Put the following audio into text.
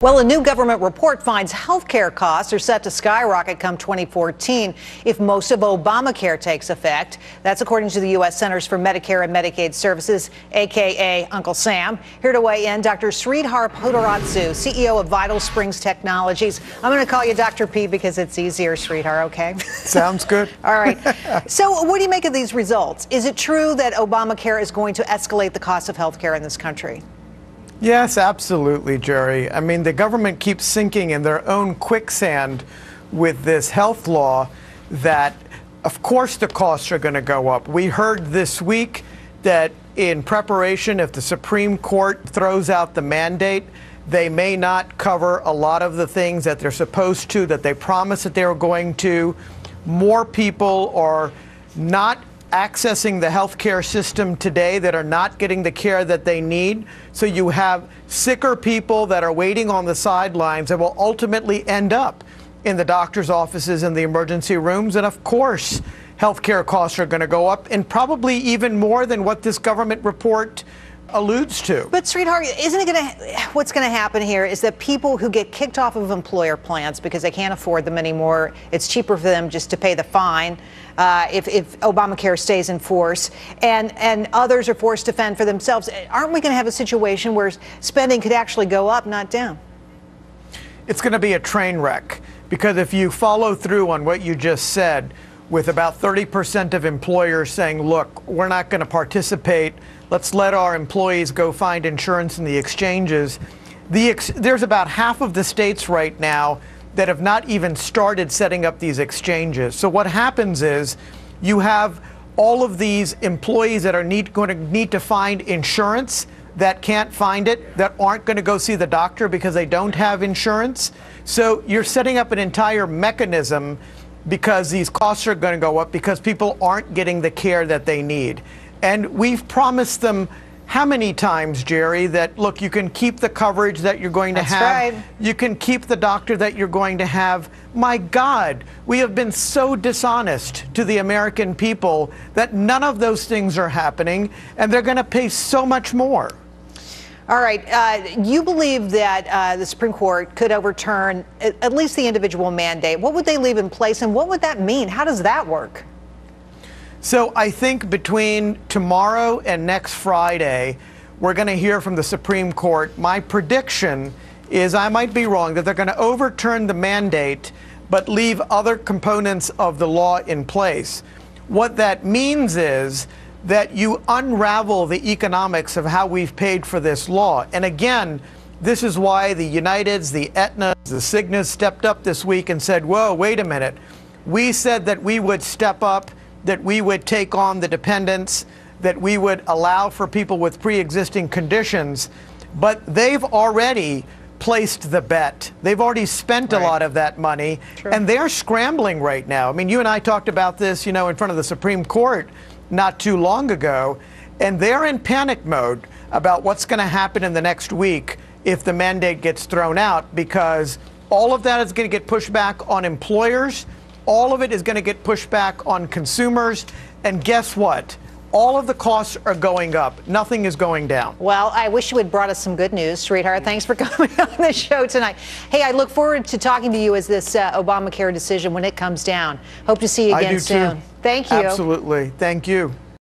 Well, a new government report finds healthcare costs are set to skyrocket come 2014 if most of Obamacare takes effect. That's according to the U.S. Centers for Medicare and Medicaid Services, aka Uncle Sam. Here to weigh in, Dr. Sreedhar Potarazu, CEO of Vital Springs Technologies. I'm going to call you Dr. P because it's easier, Sreedhar, okay? Sounds good. All right. So, what do you make of these results? Is it true that Obamacare is going to escalate the cost of healthcare in this country? Yes, absolutely, Gerri. I mean, the government keeps sinking in their own quicksand with this health law that, of course, the costs are going to go up. We heard this week that in preparation, if the Supreme Court throws out the mandate, they may not cover a lot of the things that they're supposed to, that they promised that they were going to. More people are not accessing the healthcare system today that are not getting the care that they need. So you have sicker people that are waiting on the sidelines that will ultimately end up in the doctor's offices and the emergency rooms. And of course, healthcare costs are going to go up, and probably even more than what this government report alludes to. But Sreedhar, isn't it going to what's going to happen here is that people who get kicked off of employer plans because they can't afford them anymore, it's cheaper for them just to pay the fine uh, if, if Obamacare stays in force, and and others are forced to fend for themselves. Aren't we going to have a situation where spending could actually go up, not down? It's going to be a train wreck because if you follow through on what you just said with about 30% of employers saying, look, we're not going to participate. Let's let our employees go find insurance in the exchanges. The ex- there's about half of the states right now that have not even started setting up these exchanges. So what happens is you have all of these employees that are need, going to need to find insurance that can't find it, that aren't going to go see the doctor because they don't have insurance. So you're setting up an entire mechanism because these costs are going to go up because people aren't getting the care that they need. And we've promised them how many times, Gerri, that look, you can keep the coverage that you're going to That's have. Right. You can keep the doctor that you're going to have. My God, we have been so dishonest to the American people that none of those things are happening, and they're going to pay so much more. All right. Uh, you believe that uh, the Supreme Court could overturn at least the individual mandate. What would they leave in place, and what would that mean? How does that work? So I think between tomorrow and next Friday, we're going to hear from the Supreme Court. My prediction is I might be wrong that they're going to overturn the mandate but leave other components of the law in place. What that means is that you unravel the economics of how we've paid for this law. And again, this is why the Uniteds, the Aetnas, the Cignas stepped up this week and said, whoa, wait a minute. We said that we would step up, that we would take on the dependents, that we would allow for people with pre existing conditions, but they've already placed the bet. They've already spent right. a lot of that money, True. and they're scrambling right now. I mean, you and I talked about this, you know, in front of the Supreme Court not too long ago, and they're in panic mode about what's going to happen in the next week if the mandate gets thrown out because all of that is going to get pushed back on employers. All of it is going to get pushed back on consumers. And guess what? All of the costs are going up. Nothing is going down. Well, I wish you had brought us some good news, Sreedhar. Thanks for coming on the show tonight. Hey, I look forward to talking to you as this uh, Obamacare decision when it comes down. Hope to see you again I do soon. Too. Thank you. Absolutely. Thank you.